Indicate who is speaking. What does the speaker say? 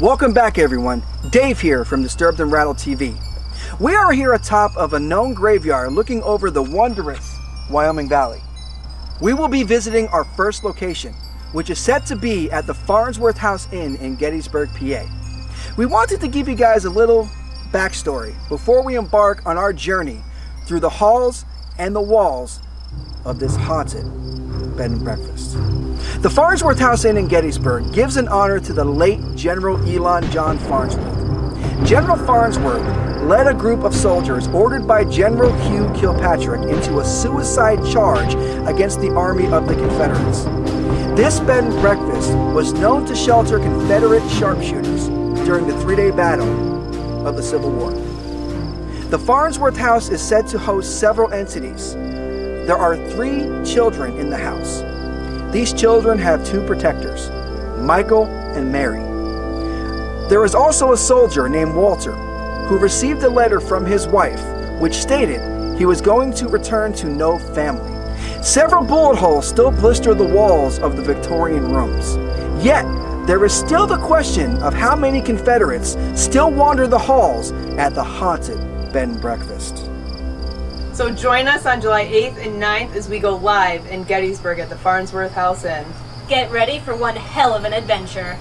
Speaker 1: Welcome back, everyone. Dave here from Disturbed and Rattled TV. We are here atop of a known graveyard looking over the wondrous Wyoming Valley. We will be visiting our first location, which is set to be at the Farnsworth House Inn in Gettysburg, PA. We wanted to give you guys a little backstory before we embark on our journey through the halls and the walls of this haunted bed and breakfast. The Farnsworth House Inn in Gettysburg gives an honor to the late General Elon John Farnsworth. General Farnsworth led a group of soldiers ordered by General Hugh Kilpatrick into a suicide charge against the Army of the Confederates. This bed and breakfast was known to shelter Confederate sharpshooters during the three-day battle of the Civil War. The Farnsworth House is said to host several entities. There are three children in the house. These children have two protectors, Michael and Mary. There is also a soldier named Walter who received a letter from his wife which stated he was going to return to no family. Several bullet holes still blister the walls of the Victorian rooms. Yet, there is still the question of how many Confederates still wander the halls at the haunted bed and breakfast.
Speaker 2: So join us on July 8th and 9th as we go live in Gettysburg at the Farnsworth House Inn.
Speaker 3: Get ready for one hell of an adventure.